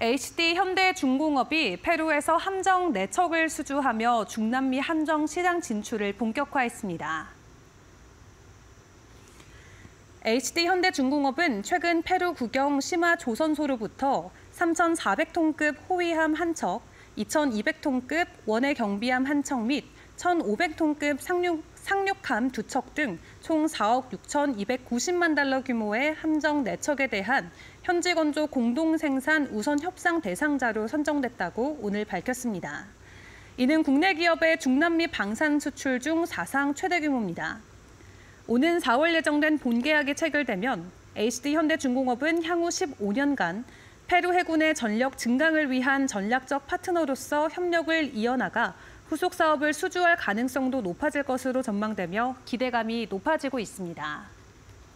HD 현대중공업이 페루에서 함정 4척을 수주하며 중남미 한정 시장 진출을 본격화했습니다. HD 현대중공업은 최근 페루 국영 시마 조선소로부터 3,400톤급 호위함 한 척, 2,200톤급 원해 경비함 한 척 및 1,500톤급 상륙, 상륙함 두 척 등 총 4억 6,290만 달러 규모의 함정 4척에 대한 현지 건조 공동 생산 우선 협상 대상자로 선정됐다고 오늘 밝혔습니다. 이는 국내 기업의 중남미 방산 수출 중 사상 최대 규모입니다. 오는 4월 예정된 본계약이 체결되면 HD 현대중공업은 향후 15년간 페루 해군의 전력 증강을 위한 전략적 파트너로서 협력을 이어나가 후속 사업을 수주할 가능성도 높아질 것으로 전망되며 기대감이 높아지고 있습니다.